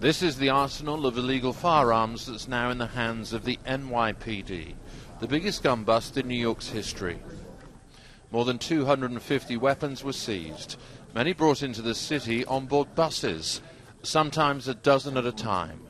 This is the arsenal of illegal firearms that's now in the hands of the NYPD, the biggest gun bust in New York's history. More than 250 weapons were seized, many brought into the city on board buses, sometimes a dozen at a time.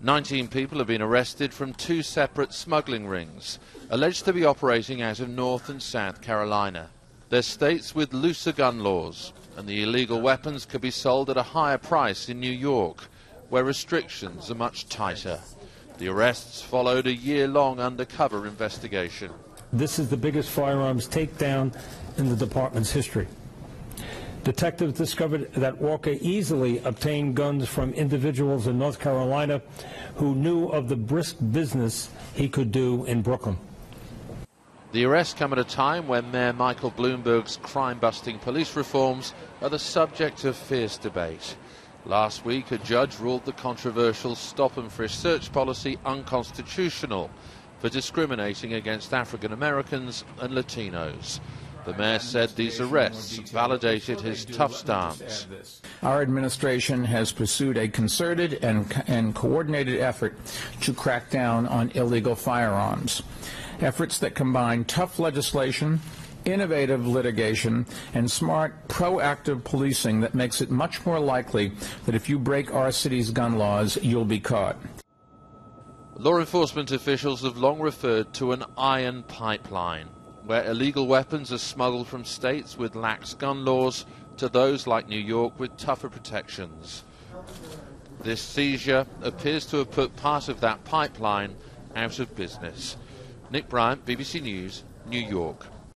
19 people have been arrested from two separate smuggling rings, alleged to be operating out of North and South Carolina. They're states with looser gun laws, and the illegal weapons could be sold at a higher price in New York, where restrictions are much tighter. The arrests followed a year-long undercover investigation. This is the biggest firearms takedown in the department's history. Detectives discovered that Walker easily obtained guns from individuals in North Carolina who knew of the brisk business he could do in Brooklyn. The arrests come at a time when Mayor Michael Bloomberg's crime-busting police reforms are the subject of fierce debate. Last week, a judge ruled the controversial stop and frisk search policy unconstitutional for discriminating against African Americans and Latinos. The mayor said these arrests validated his tough stance. Our administration has pursued a concerted and, and coordinated effort to crack down on illegal firearms. Efforts that combine tough legislation, innovative litigation, and smart, proactive policing that makes it much more likely that if you break our city's gun laws, you'll be caught. Law enforcement officials have long referred to an iron pipeline, where illegal weapons are smuggled from states with lax gun laws to those like New York with tougher protections. This seizure appears to have put part of that pipeline out of business. Nick Bryant, BBC News, New York.